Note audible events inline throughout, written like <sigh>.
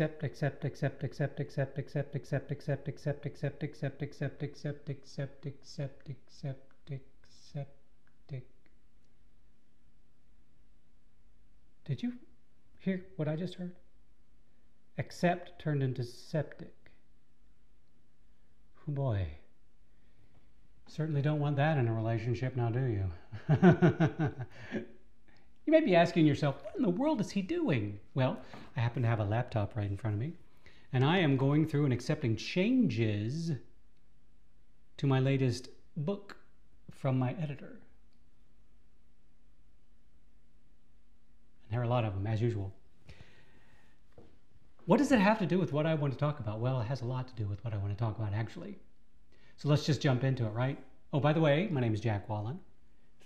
accept, accept, accept, accept, accept, accept, accept, accept, accept, accept, accept, accept, accept, accept, accept, accept, accept. Did you hear what I just heard? Accept turned into septic. Oh boy. Certainly don't want that in a relationship now, do you? You may be asking yourself, what in the world is he doing? Well, I happen to have a laptop right in front of me, and I am going through and accepting changes to my latest book from my editor. And there are a lot of them, as usual. What does it have to do with what I want to talk about? Well, it has a lot to do with what I want to talk about, actually. So let's just jump into it, right? Oh, by the way, my name is Jack Wallen.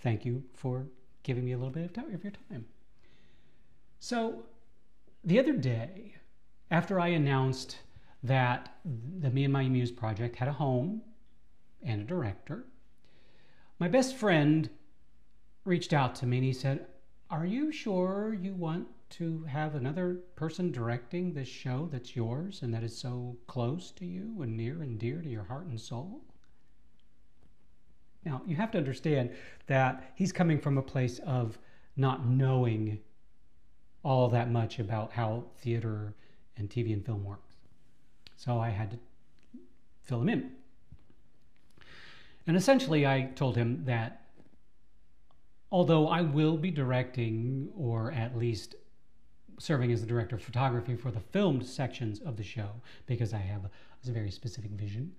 Thank you for giving me a little bit of, time, of your time. So, the other day, after I announced that the Me and My Muse project had a home and a director, my best friend reached out to me and he said, Are you sure you want to have another person directing this show that's yours and that is so close to you and near and dear to your heart and soul? Now, you have to understand that he's coming from a place of not knowing all that much about how theater and TV and film works. So I had to fill him in. And essentially, I told him that although I will be directing, or at least serving as the director of photography for the filmed sections of the show because I have a, a very specific vision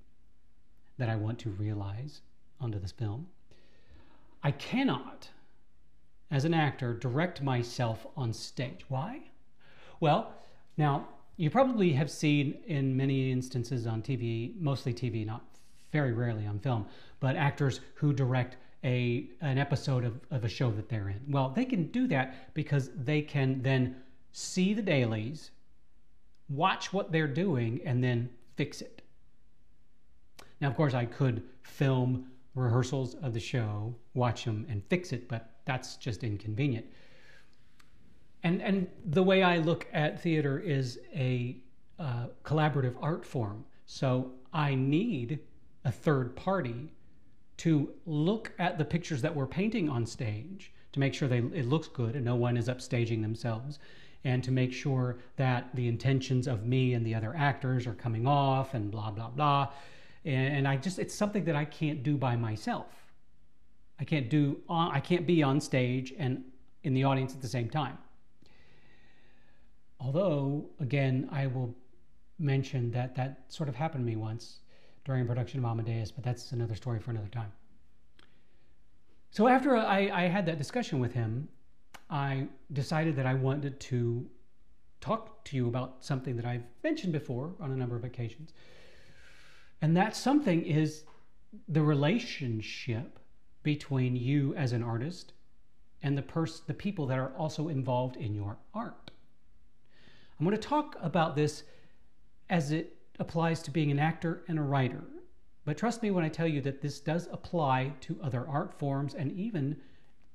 that I want to realize onto this film. I cannot, as an actor, direct myself on stage. Why? Well, now you probably have seen in many instances on TV, mostly TV, not very rarely on film, but actors who direct a an episode of, of a show that they're in. Well, they can do that because they can then see the dailies, watch what they're doing, and then fix it. Now, of course, I could film rehearsals of the show, watch them, and fix it, but that's just inconvenient. And, and the way I look at theater is a uh, collaborative art form. So I need a third party to look at the pictures that we're painting on stage to make sure they, it looks good and no one is upstaging themselves and to make sure that the intentions of me and the other actors are coming off and blah, blah, blah. And I just, it's something that I can't do by myself. I can't do, uh, I can't be on stage and in the audience at the same time. Although, again, I will mention that that sort of happened to me once during a production of Amadeus, but that's another story for another time. So after I, I had that discussion with him, I decided that I wanted to talk to you about something that I've mentioned before on a number of occasions. And that something is the relationship between you as an artist and the pers- the people that are also involved in your art. I'm going to talk about this as it applies to being an actor and a writer. But trust me when I tell you that this does apply to other art forms and even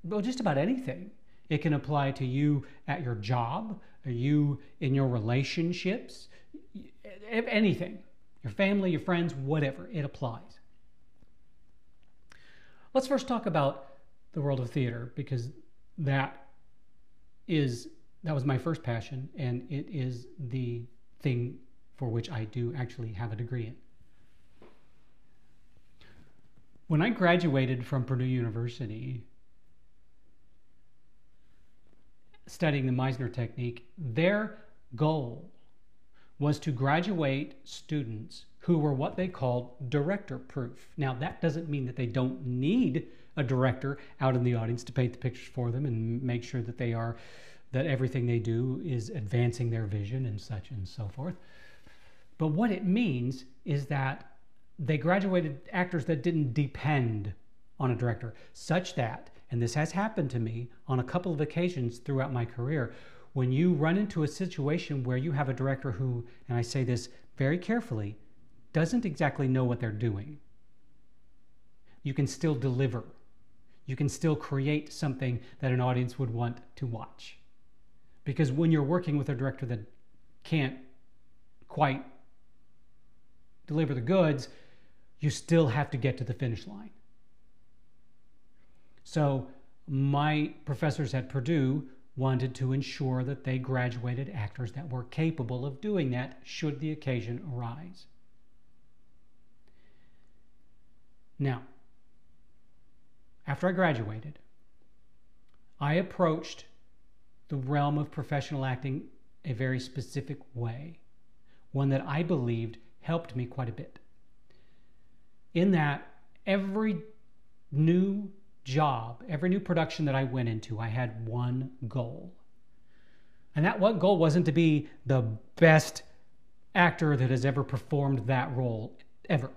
well just about anything. It can apply to you at your job, or you in your relationships, anything, your family, your friends, whatever, it applies. Let's first talk about the world of theater because that is that was my first passion and it is the thing for which I do actually have a degree in. When I graduated from Purdue University, studying the Meisner technique, their goal was to graduate students who were what they called director proof. Now, that doesn't mean that they don't need a director out in the audience to paint the pictures for them and make sure that they are that everything they do is advancing their vision and such and so forth. But what it means is that they graduated actors that didn't depend on a director, such that and this has happened to me on a couple of occasions throughout my career, when you run into a situation where you have a director who, and I say this very carefully, doesn't exactly know what they're doing, you can still deliver. You can still create something that an audience would want to watch. Because when you're working with a director that can't quite deliver the goods, you still have to get to the finish line. So, my professors at Purdue wanted to ensure that they graduated actors that were capable of doing that should the occasion arise. Now, after I graduated, I approached the realm of professional acting a very specific way, one that I believed helped me quite a bit. In that, every new job, every new production that I went into, I had one goal. And that one goal wasn't to be the best actor that has ever performed that role ever,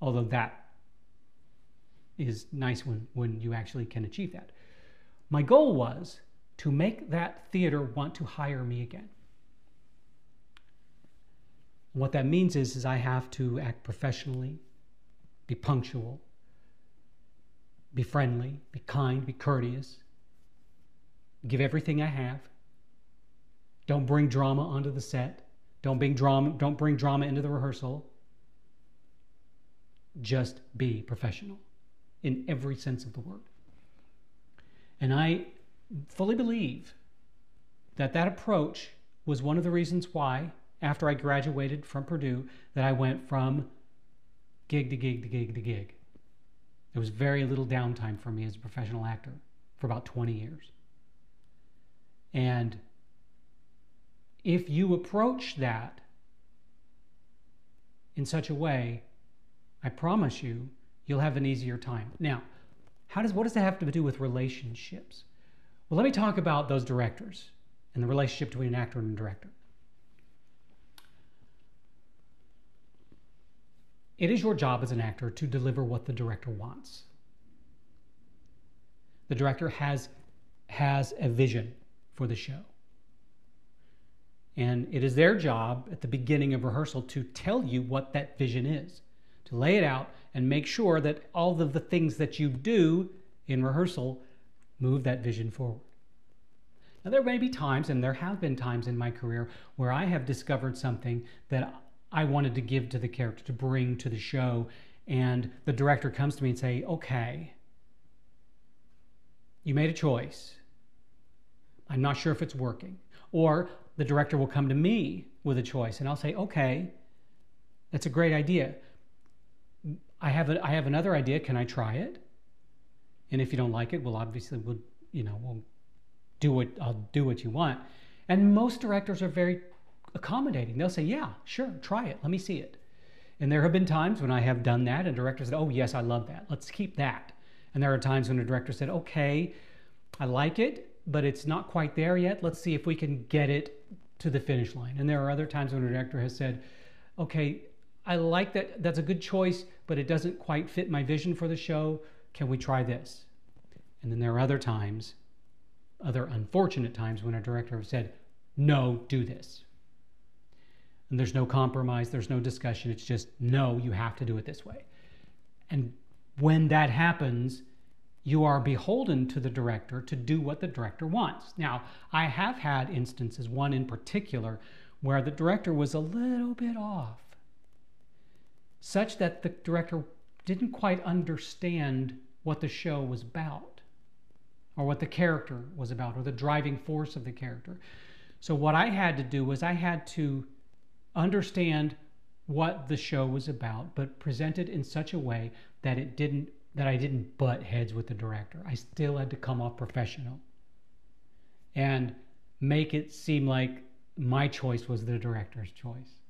although that is nice when, when you actually can achieve that. My goal was to make that theater want to hire me again. What that means is, is I have to act professionally, be punctual, be friendly, be kind, be courteous, give everything I have. Don't bring drama onto the set. Don't bring drama, don't bring drama into the rehearsal. Just be professional in every sense of the word. And I fully believe that that approach was one of the reasons why after I graduated from Purdue that I went from gig to gig to gig to gig. There was very little downtime for me as a professional actor for about 20 years. And if you approach that in such a way, I promise you, you'll have an easier time. Now, how does what does that have to do with relationships? Well, let me talk about those directors and the relationship between an actor and a director. It is your job as an actor to deliver what the director wants. The director has, has a vision for the show. And it is their job at the beginning of rehearsal to tell you what that vision is, to lay it out and make sure that all of the things that you do in rehearsal move that vision forward. Now, there may be times, and there have been times in my career, where I have discovered something that I wanted to give to the character, to bring to the show. And the director comes to me and say, okay, you made a choice. I'm not sure if it's working. Or the director will come to me with a choice and I'll say, okay, that's a great idea. I have, a, I have another idea. Can I try it? And if you don't like it, well, obviously we'll, you know, we'll do what I'll do what you want. And most directors are very accommodating. They'll say, Yeah, sure, try it. Let me see it. And there have been times when I have done that, and directors said, Oh, yes, I love that. Let's keep that. And there are times when a director said, Okay, I like it, but it's not quite there yet. Let's see if we can get it to the finish line. And there are other times when a director has said, Okay, I like that. That's a good choice, but it doesn't quite fit my vision for the show. Can we try this? And then there are other times, other unfortunate times, when a director has said, No, do this and there's no compromise, there's no discussion. It's just, no, you have to do it this way. And when that happens, you are beholden to the director to do what the director wants. Now, I have had instances, one in particular, where the director was a little bit off, such that the director didn't quite understand what the show was about, or what the character was about, or the driving force of the character. So, what I had to do was I had to understand what the show was about, but present it in such a way that it didn't that I didn't butt heads with the director. I still had to come off professional and make it seem like my choice was the director's choice.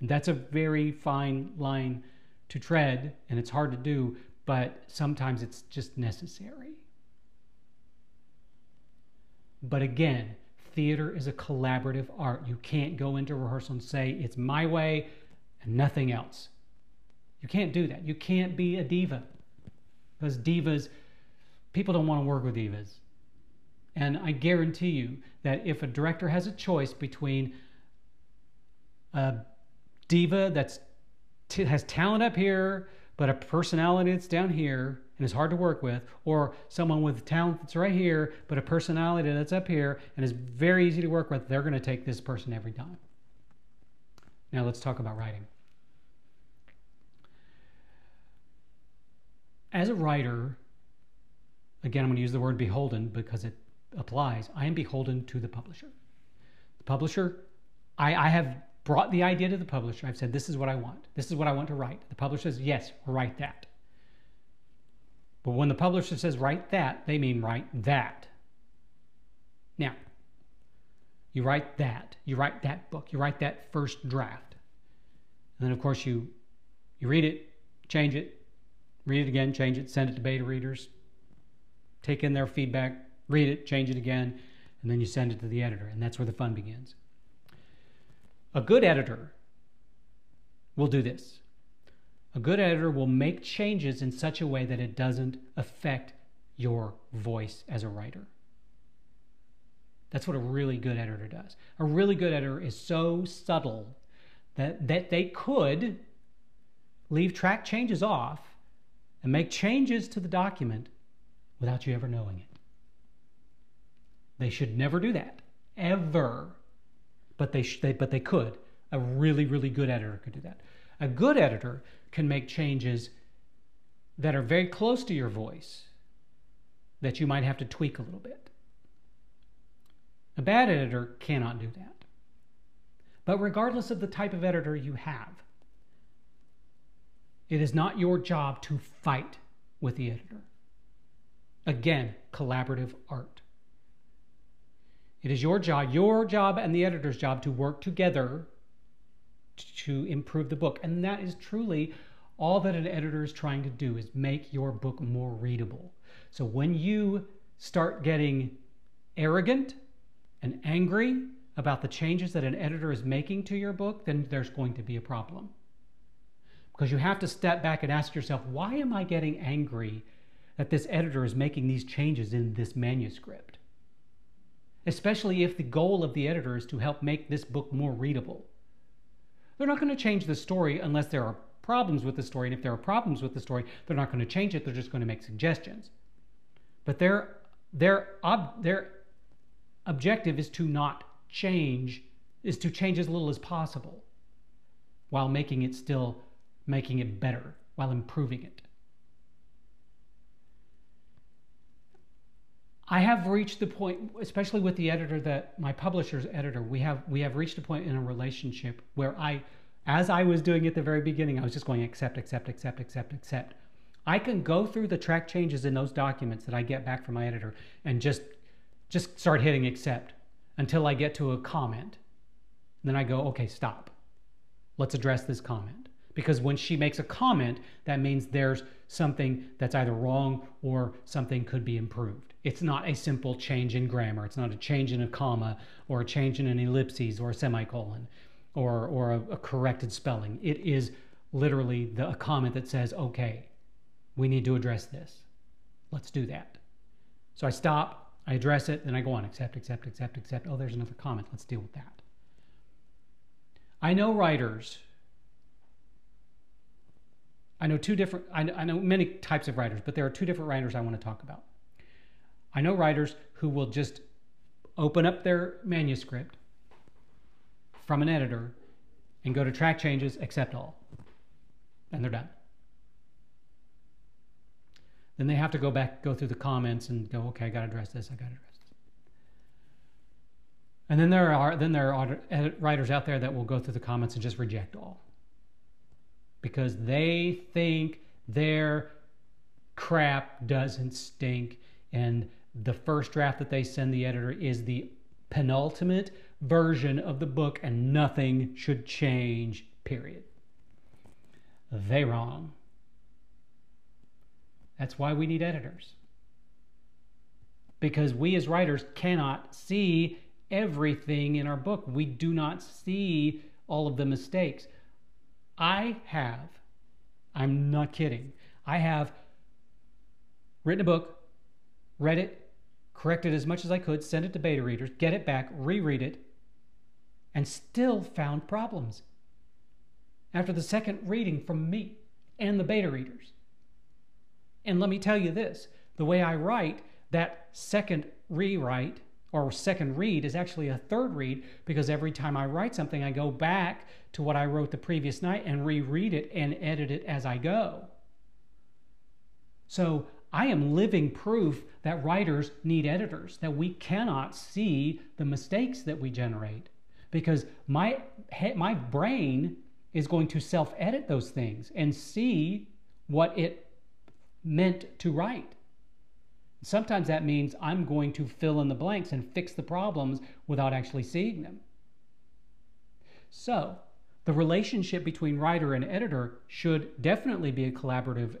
And that's a very fine line to tread, and it's hard to do, but sometimes it's just necessary. But again, theater is a collaborative art. You can't go into rehearsal and say, it's my way and nothing else. You can't do that. You can't be a diva because divas, people don't want to work with divas. And I guarantee you that if a director has a choice between a diva that's has talent up here, but a personality that's down here, and is hard to work with, or someone with talent that's right here, but a personality that's up here and is very easy to work with, they're going to take this person every time. Now let's talk about writing. As a writer, again, I'm going to use the word beholden because it applies. I am beholden to the publisher. The publisher, I, I have brought the idea to the publisher. I've said, this is what I want. This is what I want to write. The publisher says, yes, write that. But when the publisher says write that, they mean write that. Now, you write that. You write that book. You write that first draft. And then, of course, you, you read it, change it, read it again, change it, send it to beta readers, take in their feedback, read it, change it again, and then you send it to the editor. And that's where the fun begins. A good editor will do this. A good editor will make changes in such a way that it doesn't affect your voice as a writer. That's what a really good editor does. A really good editor is so subtle that, that they could leave track changes off and make changes to the document without you ever knowing it. They should never do that, ever. But they, sh- they, but they could. A really, really good editor could do that. A good editor can make changes that are very close to your voice that you might have to tweak a little bit. A bad editor cannot do that. But regardless of the type of editor you have, it is not your job to fight with the editor. Again, collaborative art. It is your job, your job and the editor's job to work together to improve the book. And that is truly all that an editor is trying to do is make your book more readable. So when you start getting arrogant and angry about the changes that an editor is making to your book, then there's going to be a problem. Because you have to step back and ask yourself, why am I getting angry that this editor is making these changes in this manuscript? Especially if the goal of the editor is to help make this book more readable. They're not going to change the story unless there are problems with the story. And if there are problems with the story, they're not going to change it. They're just going to make suggestions. But their their ob, their objective is to not change, is to change as little as possible, while making it still making it better, while improving it. I have reached the point, especially with the editor that my publisher's editor, we have we have reached a point in a relationship where I, as I was doing at the very beginning, I was just going accept, accept, accept, accept, accept. I can go through the track changes in those documents that I get back from my editor and just just start hitting accept until I get to a comment. Then I go, okay, stop. Let's address this comment. Because when she makes a comment, that means there's something that's either wrong or something could be improved. It's not a simple change in grammar. It's not a change in a comma or a change in an ellipses or a semicolon or, or a, a corrected spelling. It is literally the, a comment that says, okay, we need to address this. Let's do that. So I stop, I address it, then I go on, accept, accept, accept, accept. Oh, there's another comment. Let's deal with that. I know writers. I know two different, I know, I know many types of writers, but there are two different writers I want to talk about. I know writers who will just open up their manuscript from an editor and go to track changes, accept all, and they're done. Then they have to go back, go through the comments, and go, okay, I got to address this, I got to address this. And then there are then there are writers out there that will go through the comments and just reject all because they think their crap doesn't stink and the first draft that they send the editor is the penultimate version of the book and nothing should change, period. They wrong. That's why we need editors. Because we as writers cannot see everything in our book. We do not see all of the mistakes. I have, I'm not kidding, I have written a book, read it, correct it as much as I could, send it to beta readers, get it back, reread it, and still found problems after the second reading from me and the beta readers. And let me tell you this the way I write, that second rewrite or second read is actually a third read because every time I write something, I go back to what I wrote the previous night and reread it and edit it as I go. So I am living proof that writers need editors, that we cannot see the mistakes that we generate because my, my brain is going to self edit those things and see what it meant to write. Sometimes that means I'm going to fill in the blanks and fix the problems without actually seeing them. So, the relationship between writer and editor should definitely be a collaborative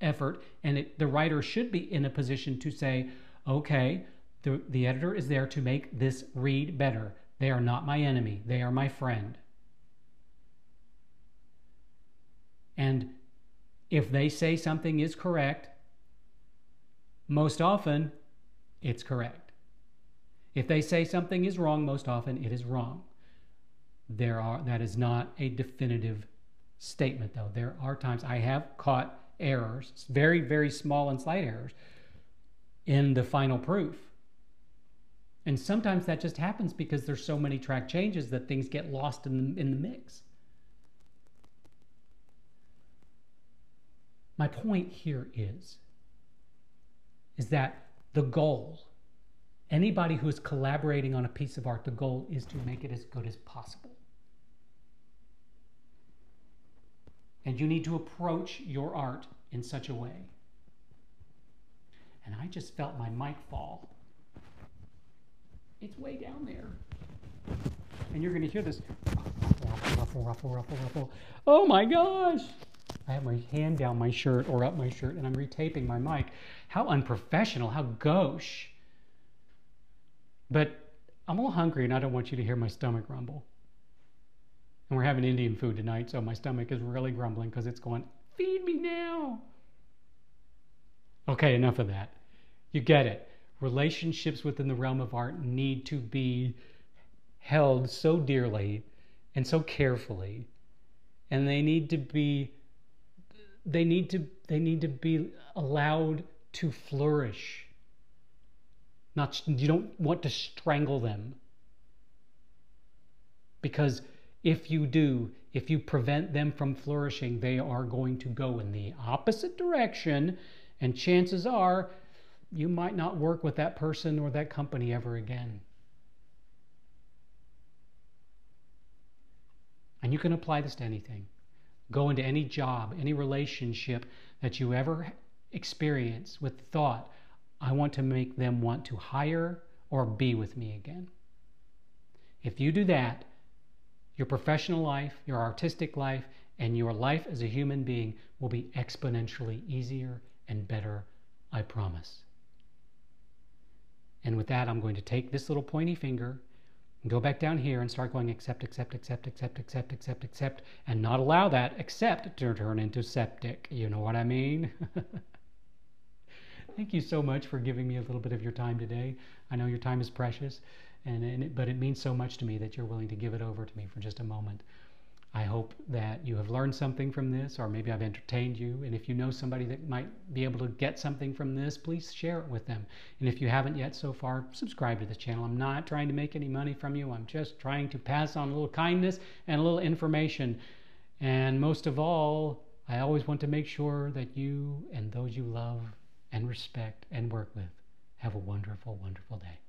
effort, and it, the writer should be in a position to say, okay, the, the editor is there to make this read better. They are not my enemy, they are my friend. And if they say something is correct, most often it's correct. If they say something is wrong, most often it is wrong. There are that is not a definitive statement though. There are times I have caught errors, very very small and slight errors in the final proof. And sometimes that just happens because there's so many track changes that things get lost in the, in the mix. My point here is is that the goal, anybody who is collaborating on a piece of art, the goal is to make it as good as possible. And you need to approach your art in such a way. And I just felt my mic fall. It's way down there. And you're going to hear this ruffle, ruffle, ruffle, ruffle, ruffle. Oh my gosh! I have my hand down my shirt or up my shirt and I'm retaping my mic. How unprofessional, how gauche. But I'm a little hungry and I don't want you to hear my stomach rumble. And we're having Indian food tonight, so my stomach is really grumbling because it's going, feed me now. Okay, enough of that. You get it. Relationships within the realm of art need to be held so dearly and so carefully, and they need to be they need to they need to be allowed to flourish. Not, you don't want to strangle them. Because if you do, if you prevent them from flourishing, they are going to go in the opposite direction, and chances are you might not work with that person or that company ever again. And you can apply this to anything. Go into any job, any relationship that you ever experience with thought, I want to make them want to hire or be with me again. If you do that, your professional life, your artistic life, and your life as a human being will be exponentially easier and better, I promise. And with that, I'm going to take this little pointy finger and go back down here and start going accept, accept, accept, accept, accept, accept, accept, and not allow that accept to turn into septic. You know what I mean? <laughs> Thank you so much for giving me a little bit of your time today. I know your time is precious, and, and it, but it means so much to me that you're willing to give it over to me for just a moment. I hope that you have learned something from this, or maybe I've entertained you. And if you know somebody that might be able to get something from this, please share it with them. And if you haven't yet so far, subscribe to the channel. I'm not trying to make any money from you, I'm just trying to pass on a little kindness and a little information. And most of all, I always want to make sure that you and those you love and respect and work with. Have a wonderful, wonderful day.